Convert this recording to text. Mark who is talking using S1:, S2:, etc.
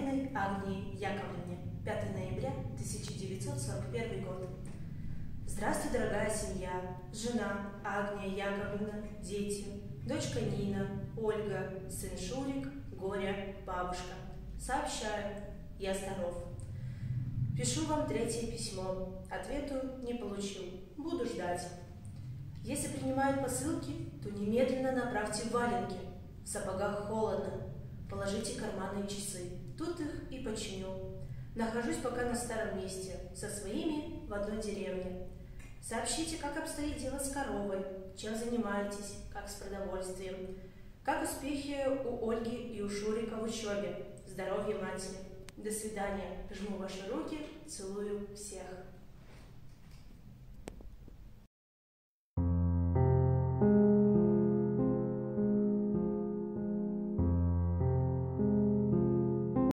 S1: Лариной Агнии Яковлевне, 5 ноября 1941 год. Здравствуй, дорогая семья, жена Агния Яковлевна, дети, дочка Нина, Ольга, сын Шурик, Горя, бабушка. Сообщаю, я здоров. Пишу вам третье письмо. Ответу не получил. Буду ждать. Если принимают посылки, то немедленно направьте валенки. В сапогах холодно. Положите карманные часы. Тут их и починю. Нахожусь пока на старом месте, со своими в одной деревне. Сообщите, как обстоит дело с коровой, чем занимаетесь, как с продовольствием, как успехи у Ольги и у Шурика в учебе, здоровье матери. До свидания. Жму ваши руки, целую всех.